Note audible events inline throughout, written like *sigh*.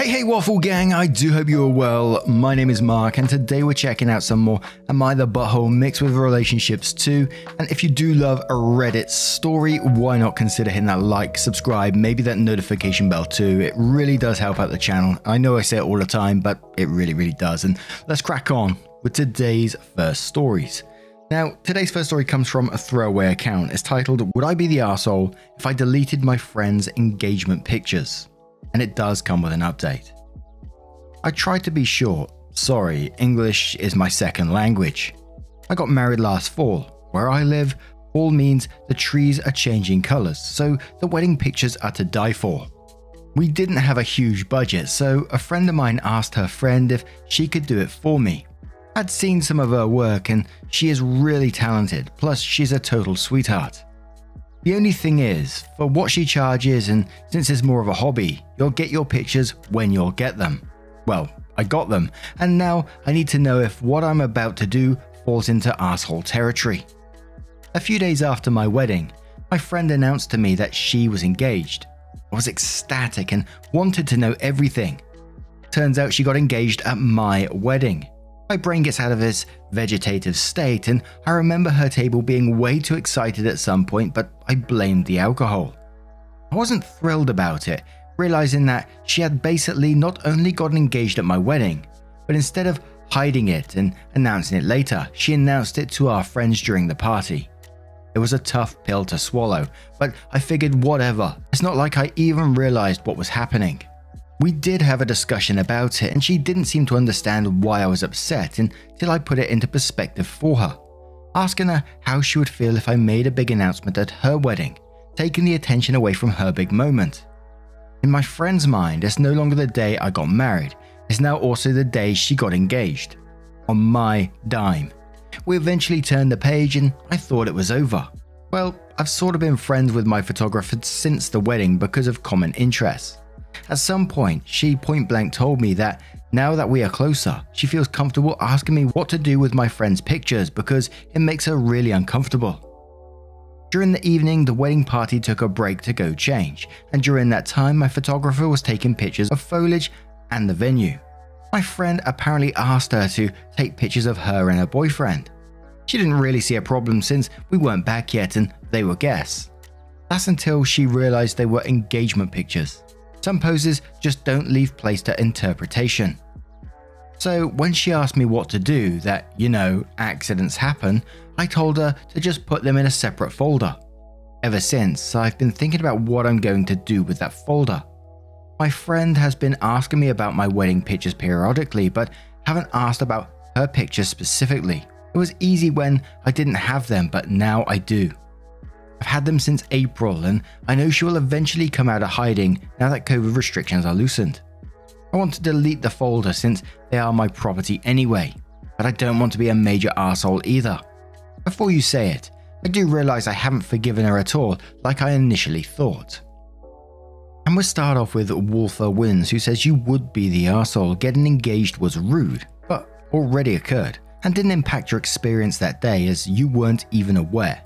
Hey, hey, Waffle Gang, I do hope you are well. My name is Mark, and today we're checking out some more Am I the Butthole mixed with relationships too. And if you do love a Reddit story, why not consider hitting that like, subscribe, maybe that notification bell too. It really does help out the channel. I know I say it all the time, but it really, really does. And let's crack on with today's first stories. Now, today's first story comes from a throwaway account. It's titled, Would I Be the Arsehole If I Deleted My Friend's Engagement Pictures? And it does come with an update. I tried to be short. Sorry, English is my second language. I got married last fall. Where I live, fall means the trees are changing colours, so the wedding pictures are to die for. We didn't have a huge budget, so a friend of mine asked her friend if she could do it for me. I'd seen some of her work and she is really talented, plus she's a total sweetheart. The only thing is, for what she charges, and since it's more of a hobby, you'll get your pictures when you'll get them. Well, I got them, and now I need to know if what I'm about to do falls into asshole territory. A few days after my wedding, my friend announced to me that she was engaged. I was ecstatic and wanted to know everything. Turns out she got engaged at my wedding. My brain gets out of its vegetative state, and I remember her table being way too excited at some point, but I blamed the alcohol. I wasn't thrilled about it, realizing that she had basically not only gotten engaged at my wedding, but instead of hiding it and announcing it later, she announced it to our friends during the party. It was a tough pill to swallow, but I figured whatever. It's not like I even realized what was happening. We did have a discussion about it, and she didn't seem to understand why I was upset until I put it into perspective for her, asking her how she would feel if I made a big announcement at her wedding, taking the attention away from her big moment. In my friend's mind, it's no longer the day I got married, it's now also the day she got engaged. On my dime. We eventually turned the page and I thought it was over. Well, I've sort of been friends with my photographer since the wedding because of common interests. At some point, she point blank told me that now that we are closer, she feels comfortable asking me what to do with my friend's pictures because it makes her really uncomfortable. During the evening, the wedding party took a break to go change, and during that time, my photographer was taking pictures of foliage and the venue. My friend apparently asked her to take pictures of her and her boyfriend. She didn't really see a problem since we weren't back yet and they were guests. That's until she realized they were engagement pictures. Some poses just don't leave place to interpretation. So when she asked me what to do, that, you know, accidents happen, I told her to just put them in a separate folder. Ever since, I've been thinking about what I'm going to do with that folder. My friend has been asking me about my wedding pictures periodically, but haven't asked about her pictures specifically. It was easy when I didn't have them, but now I do. I've had them since April, and I know she will eventually come out of hiding now that COVID restrictions are loosened. I want to delete the folder since they are my property anyway, but I don't want to be a major asshole either. Before you say it, I do realise I haven't forgiven her at all like I initially thought. And we'll start off with Wolfer Wins, who says you would be the asshole. Getting engaged was rude, but already occurred, and didn't impact your experience that day as you weren't even aware.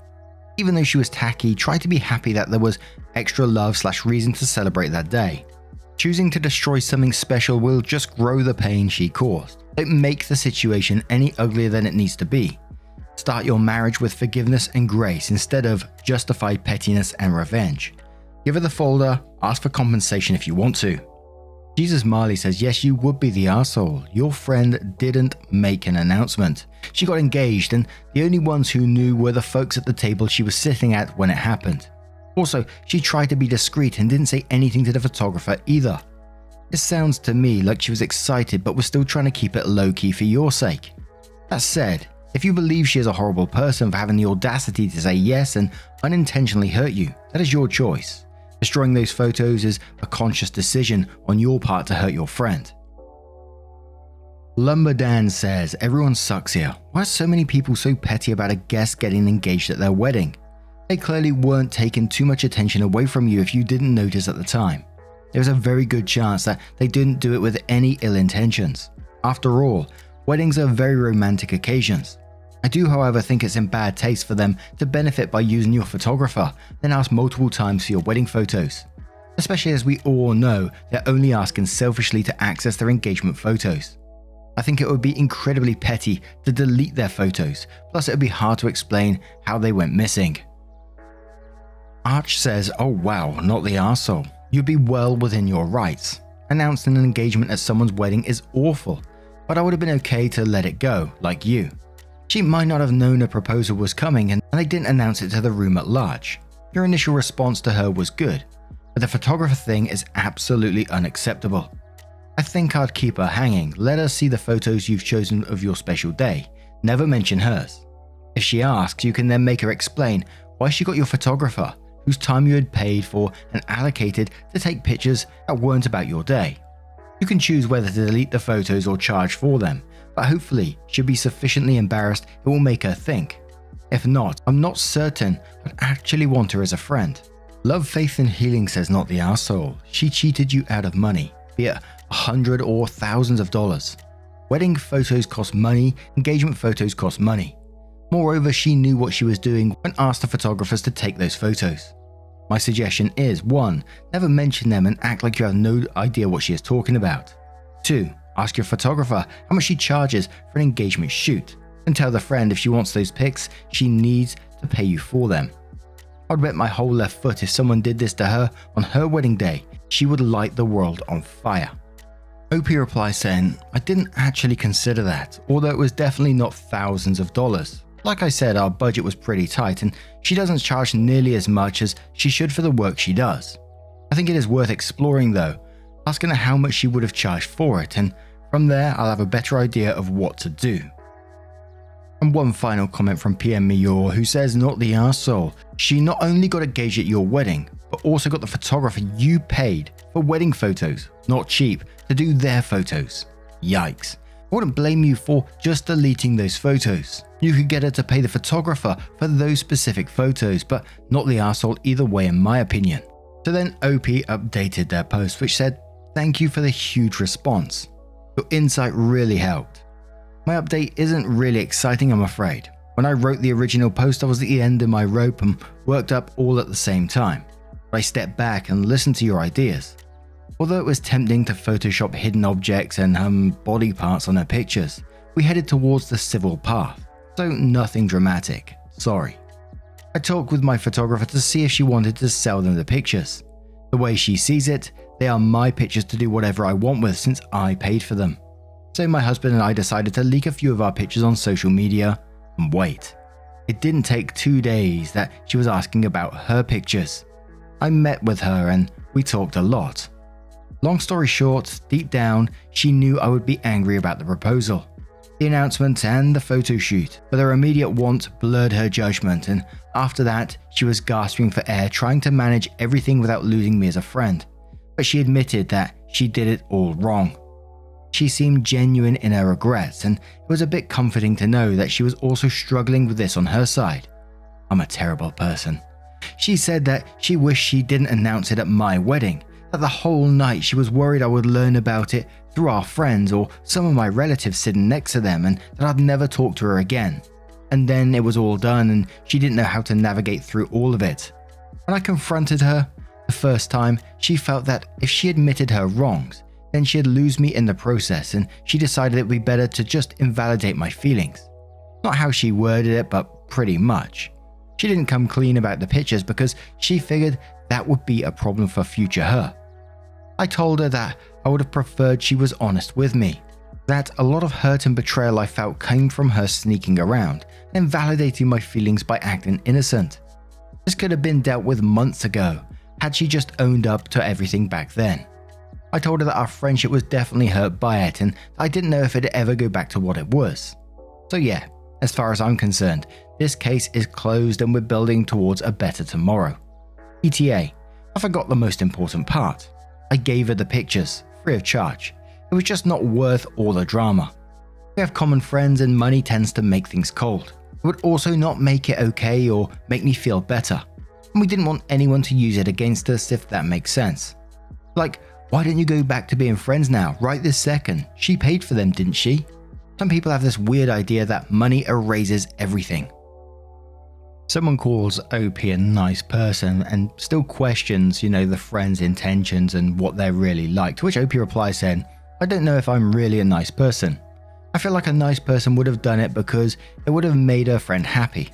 Even though she was tacky, try to be happy that there was extra love slash reason to celebrate that day. Choosing to destroy something special will just grow the pain she caused. Don't make the situation any uglier than it needs to be. Start your marriage with forgiveness and grace instead of justified pettiness and revenge. Give her the folder, ask for compensation if you want to. Jesus Marley says, Yes, you would be the asshole. Your friend didn't make an announcement. She got engaged, and the only ones who knew were the folks at the table she was sitting at when it happened. Also, she tried to be discreet and didn't say anything to the photographer either. It sounds to me like she was excited but was still trying to keep it low key for your sake. That said, if you believe she is a horrible person for having the audacity to say yes and unintentionally hurt you, that is your choice. Destroying those photos is a conscious decision on your part to hurt your friend. Lumberdan says, Everyone sucks here. Why are so many people so petty about a guest getting engaged at their wedding? They clearly weren't taking too much attention away from you if you didn't notice at the time. There's a very good chance that they didn't do it with any ill intentions. After all, weddings are very romantic occasions. I do, however, think it's in bad taste for them to benefit by using your photographer, then ask multiple times for your wedding photos. especially as we all know they're only asking selfishly to access their engagement photos. I think it would be incredibly petty to delete their photos, plus it would be hard to explain how they went missing. Arch says, oh wow, not the arsehole. You'd be well within your rights. Announcing an engagement at someone's wedding is awful, but I would have been okay to let it go, like you. She might not have known a proposal was coming and they didn't announce it to the room at large. Your initial response to her was good, but the photographer thing is absolutely unacceptable. I think I'd keep her hanging, let her see the photos you've chosen of your special day, never mention hers. If she asks, you can then make her explain why she got your photographer, whose time you had paid for and allocated to take pictures that weren't about your day. You can choose whether to delete the photos or charge for them, but hopefully she'll be sufficiently embarrassed it will make her think. If not, I'm not certain I'd actually want her as a friend. Love, Faith and Healing says not the asshole. She cheated you out of money, be it a hundred or thousands of dollars. Wedding photos cost money, engagement photos cost money. Moreover, she knew what she was doing when asked the photographers to take those photos. My suggestion is 1. Never mention them and act like you have no idea what she is talking about. 2. Ask your photographer how much she charges for an engagement shoot, and tell the friend if she wants those pics, she needs to pay you for them. I'd bet my whole left foot if someone did this to her on her wedding day, she would light the world on fire. Opie replies saying, I didn't actually consider that, although it was definitely not thousands of dollars. Like I said, our budget was pretty tight and she doesn't charge nearly as much as she should for the work she does. I think it is worth exploring though, asking her how much she would have charged for it, and from there I'll have a better idea of what to do. And one final comment from PM Mior, who says, Not the arsehole. She not only got engaged at your wedding, but also got the photographer you paid for wedding photos, not cheap, to do their photos. Yikes. I wouldn't blame you for just deleting those photos. You could get her to pay the photographer for those specific photos, but not the asshole either way, in my opinion. So then OP updated their post, which said, Thank you for the huge response. Your insight really helped. My update isn't really exciting, I'm afraid. When I wrote the original post, I was at the end of my rope and worked up all at the same time. But I stepped back and listened to your ideas. Although it was tempting to Photoshop hidden objects and um, body parts on her pictures, we headed towards the civil path, so nothing dramatic, sorry. I talked with my photographer to see if she wanted to sell them the pictures. The way she sees it, they are my pictures to do whatever I want with since I paid for them. So my husband and I decided to leak a few of our pictures on social media and wait. It didn't take two days that she was asking about her pictures. I met with her and we talked a lot. Long story short, deep down, she knew I would be angry about the proposal. The announcement and the photo shoot, but her immediate want blurred her judgment, and after that, she was gasping for air trying to manage everything without losing me as a friend. But she admitted that she did it all wrong. She seemed genuine in her regrets, and it was a bit comforting to know that she was also struggling with this on her side. I'm a terrible person. She said that she wished she didn't announce it at my wedding, that the whole night she was worried I would learn about it through our friends or some of my relatives sitting next to them and that I'd never talk to her again. And then it was all done and she didn't know how to navigate through all of it. When I confronted her the first time, she felt that if she admitted her wrongs, then she'd lose me in the process and she decided it would be better to just invalidate my feelings. Not how she worded it, but pretty much. She didn't come clean about the pictures because she figured that would be a problem for future her. I told her that I would have preferred she was honest with me, that a lot of hurt and betrayal I felt came from her sneaking around and validating my feelings by acting innocent. This could have been dealt with months ago had she just owned up to everything back then. I told her that our friendship was definitely hurt by it and I didn't know if it'd ever go back to what it was. So, yeah, as far as I'm concerned, this case is closed and we're building towards a better tomorrow. ETA, I forgot the most important part. I gave her the pictures, free of charge. It was just not worth all the drama. We have common friends and money tends to make things cold. It would also not make it okay or make me feel better. And we didn't want anyone to use it against us if that makes sense. Like, why don't you go back to being friends now, right this second? She paid for them, didn't she? Some people have this weird idea that money erases everything. Someone calls OP a nice person and still questions, you know, the friend's intentions and what they're really like, to which OP replies saying, I don't know if I'm really a nice person. I feel like a nice person would have done it because it would have made her friend happy.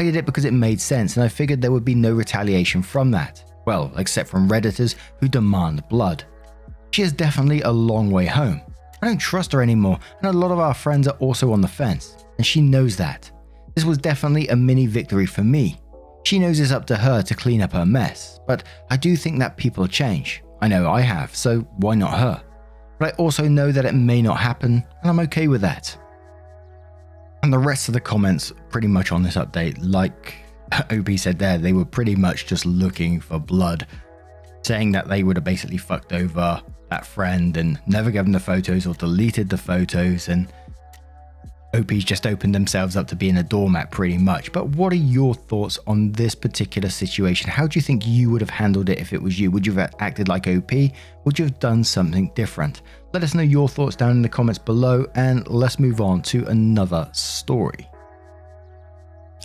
I did it because it made sense and I figured there would be no retaliation from that. Well, except from Redditors who demand blood. She is definitely a long way home. I don't trust her anymore, and a lot of our friends are also on the fence, and she knows that. This was definitely a mini victory for me. She knows it's up to her to clean up her mess, but I do think that people change. I know I have, so why not her? But I also know that it may not happen, and I'm okay with that. And the rest of the comments pretty much on this update, like *laughs* OP said there, they were pretty much just looking for blood, saying that they would have basically fucked over that friend and never given the photos or deleted the photos. And OP's just opened themselves up to being a doormat pretty much. But what are your thoughts on this particular situation? How do you think you would have handled it if it was you? Would you have acted like OP? Would you have done something different? Let us know your thoughts down in the comments below and let's move on to another story.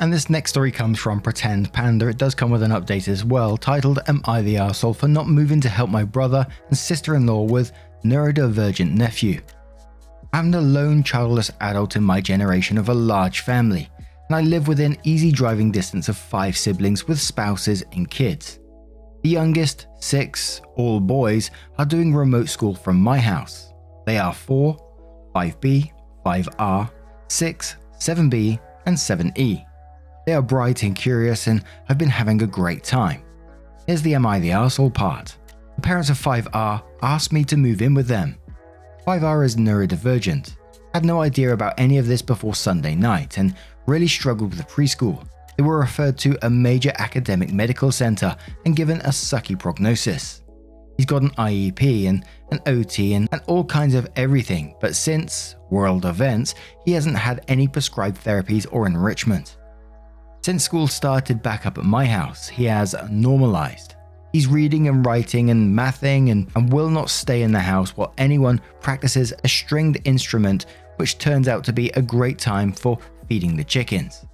And this next story comes from Pretend Panda. It does come with an update as well, titled Am I the Arsehole for not moving to help my brother and sister-in-law with neurodivergent nephew? I'm the lone childless adult in my generation of a large family, and I live within easy driving distance of five siblings with spouses and kids. The youngest, six, all boys, are doing remote school from my house. They are 4, 5B, 5R, 6, 7B, and 7E. They are bright and curious and have been having a great time. Here's the Am I the Arsehole part. The parents of 5R asked me to move in with them. 5R is neurodivergent. Had no idea about any of this before Sunday night and really struggled with preschool. They were referred to a major academic medical center and given a sucky prognosis. He's got an IEP and an OT and, and all kinds of everything, but since world events, he hasn't had any prescribed therapies or enrichment. Since school started back up at my house, he has normalized. He's reading and writing and mathing and, and will not stay in the house while anyone practices a stringed instrument, which turns out to be a great time for feeding the chickens.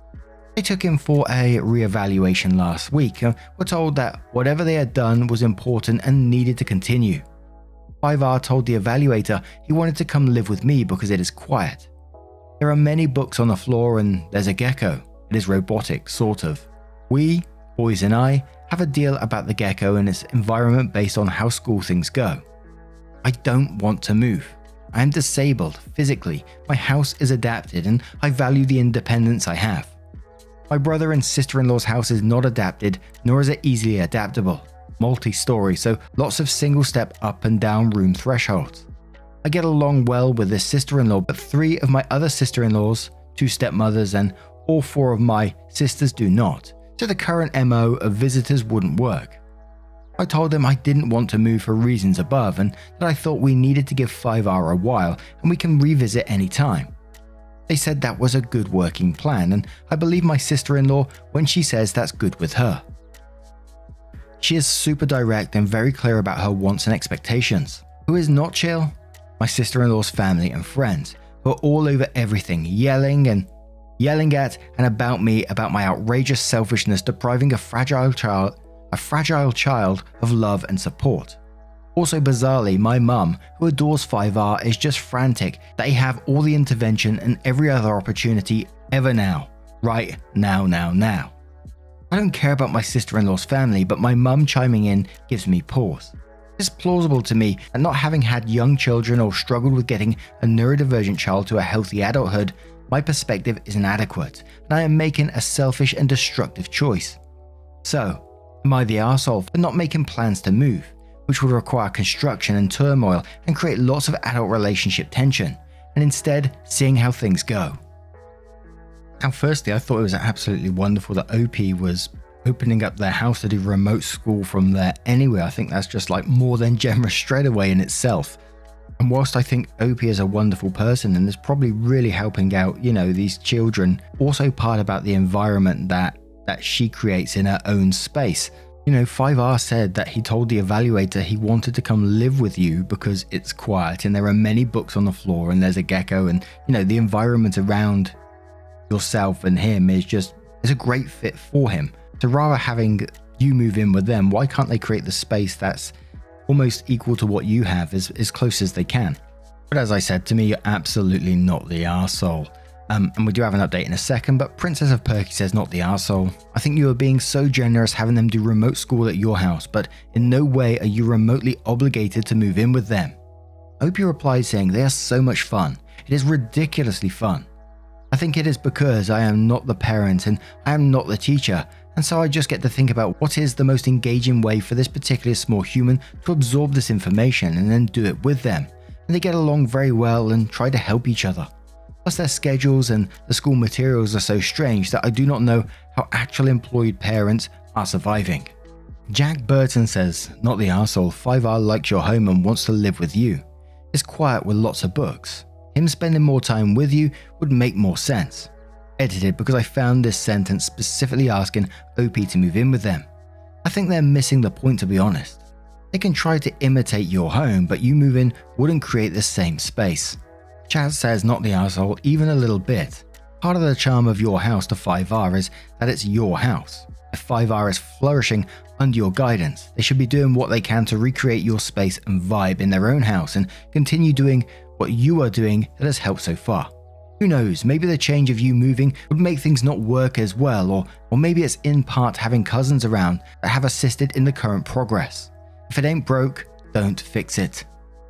They took him for a re-evaluation last week and were told that whatever they had done was important and needed to continue. 5R told the evaluator he wanted to come live with me because it is quiet. There are many books on the floor and there's a gecko. It is robotic, sort of. We, boys and I, have a deal about the gecko and its environment based on how school things go. I don't want to move. I am disabled physically, my house is adapted, and I value the independence I have. My brother and sister in law's house is not adapted, nor is it easily adaptable. Multi story, so lots of single step up and down room thresholds. I get along well with this sister in law, but three of my other sister in laws, two stepmothers, and all four of my sisters do not, so the current MO of visitors wouldn't work. I told them I didn't want to move for reasons above and that I thought we needed to give 5R a while and we can revisit any time. They said that was a good working plan, and I believe my sister in law when she says that's good with her. She is super direct and very clear about her wants and expectations. Who is not chill? My sister in law's family and friends, who are all over everything, yelling and yelling at and about me about my outrageous selfishness depriving a fragile child a fragile child of love and support. Also bizarrely, my mum, who adores 5R, is just frantic that they have all the intervention and every other opportunity ever now. Right now, now, now. I don't care about my sister-in-law's family, but my mum chiming in gives me pause. It's plausible to me that not having had young children or struggled with getting a neurodivergent child to a healthy adulthood my perspective is inadequate, and I am making a selfish and destructive choice. So, am I the arsehole for not making plans to move, which would require construction and turmoil and create lots of adult relationship tension, and instead seeing how things go? Now, firstly, I thought it was absolutely wonderful that OP was opening up their house to do remote school from there anyway. I think that's just like more than generous straight away in itself. And whilst I think Opie is a wonderful person and is probably really helping out, you know, these children, also part about the environment that that she creates in her own space. You know, 5R said that he told the evaluator he wanted to come live with you because it's quiet and there are many books on the floor and there's a gecko and, you know, the environment around yourself and him is just is a great fit for him. So rather having you move in with them, why can't they create the space that's almost equal to what you have as, as close as they can? But as I said, to me, you're absolutely not the arsehole. Um, and we do have an update in a second, but Princess of Perky says not the arsehole. I think you are being so generous having them do remote school at your house, but in no way are you remotely obligated to move in with them. Opie replies saying they are so much fun. It is ridiculously fun. I think it is because I am not the parent and I am not the teacher, and so I just get to think about what is the most engaging way for this particular small human to absorb this information and then do it with them. And they get along very well and try to help each other. Plus, their schedules and the school materials are so strange that I do not know how actual employed parents are surviving. Jack Burton says, Not the asshole, 5R likes your home and wants to live with you. It's quiet with lots of books. Him spending more time with you would make more sense. Edited because I found this sentence specifically asking OP to move in with them. I think they're missing the point to be honest. They can try to imitate your home, but you moving wouldn't create the same space. Chaz says not the asshole even a little bit. Part of the charm of your house to 5R is that it's your house. If 5R is flourishing under your guidance, they should be doing what they can to recreate your space and vibe in their own house and continue doing what you are doing that has helped so far. Who knows, maybe the change of you moving would make things not work as well, or, or maybe it's in part having cousins around that have assisted in the current progress. If it ain't broke, don't fix it.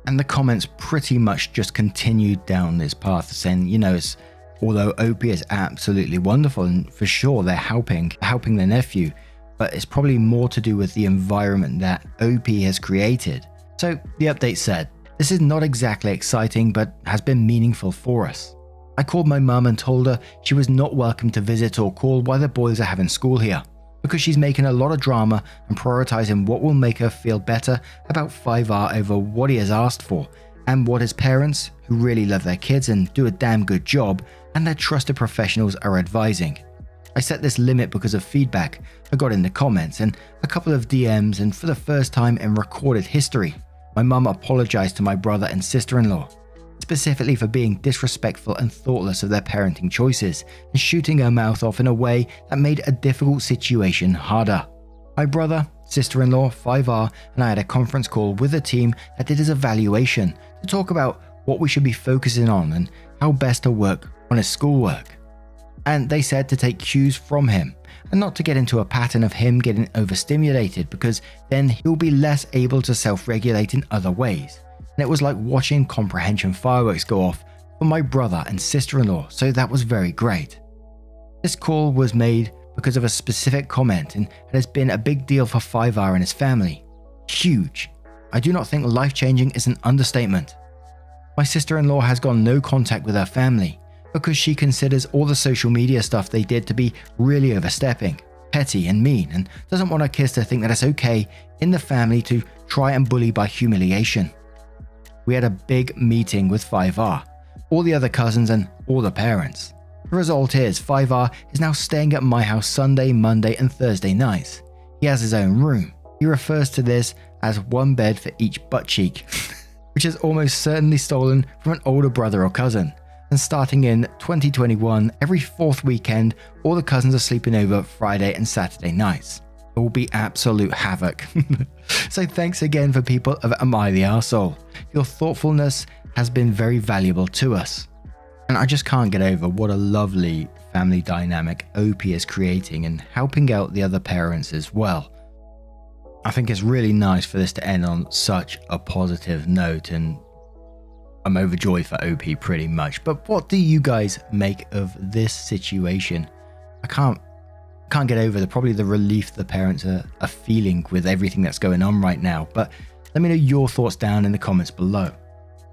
And the comments pretty much just continued down this path, saying, you know, it's although OP is absolutely wonderful and for sure they're helping helping their nephew, but it's probably more to do with the environment that OP has created. So the update said, this is not exactly exciting, but has been meaningful for us. I called my mum and told her she was not welcome to visit or call while the boys are having school here because she's making a lot of drama and prioritizing what will make her feel better about 5R over what he has asked for, and what his parents, who really love their kids and do a damn good job, and their trusted professionals are advising. I set this limit because of feedback I got in the comments and a couple of DMs, and for the first time in recorded history, my mum apologized to my brother and sister in law specifically for being disrespectful and thoughtless of their parenting choices, and shooting her mouth off in a way that made a difficult situation harder. My brother, sister in law, 5R, and I had a conference call with the team that did his evaluation to talk about what we should be focusing on and how best to work on his schoolwork. And they said to take cues from him and not to get into a pattern of him getting overstimulated because then he'll be less able to self regulate in other ways and it was like watching comprehension fireworks go off for my brother and sister in law, so that was very great. This call was made because of a specific comment and it has been a big deal for 5R and his family. Huge. I do not think life changing is an understatement. My sister in law has gone no contact with her family because she considers all the social media stuff they did to be really overstepping, petty, and mean, and doesn't want her kids to think that it's okay in the family to try and bully by humiliation we had a big meeting with 5R, all the other cousins, and all the parents. The result is 5R is now staying at my house Sunday, Monday, and Thursday nights. He has his own room. He refers to this as one bed for each butt cheek, *laughs* which is almost certainly stolen from an older brother or cousin. And starting in 2021, every fourth weekend, all the cousins are sleeping over Friday and Saturday nights. It will be absolute havoc. *laughs* so thanks again for people of Am I the Arsehole? Your thoughtfulness has been very valuable to us. And I just can't get over what a lovely family dynamic OP is creating and helping out the other parents as well. I think it's really nice for this to end on such a positive note and I'm overjoyed for OP pretty much. But what do you guys make of this situation? I can't can't get over the probably the relief the parents are, are feeling with everything that's going on right now. But let me know your thoughts down in the comments below.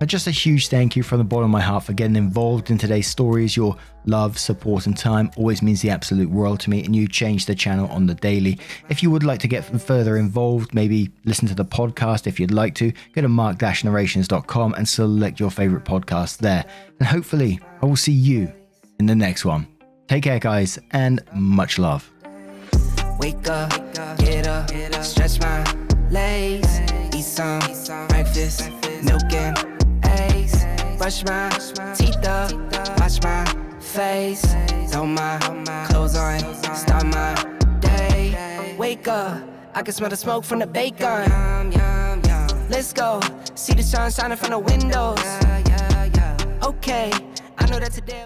And just a huge thank you from the bottom of my heart for getting involved in today's stories. Your love, support, and time always means the absolute world to me, and you change the channel on the daily. If you would like to get further involved, maybe listen to the podcast if you'd like to, go to mark-narrations.com and select your favorite podcast there. And hopefully, I will see you in the next one. Take care, guys, and much love. Wake up, get up, stretch my legs, eat some breakfast, milk and eggs, brush my teeth up, watch my face. Throw my clothes on, start my day. Wake up, I can smell the smoke from the bacon. Let's go, see the sun shining from the windows. Okay, I know that today.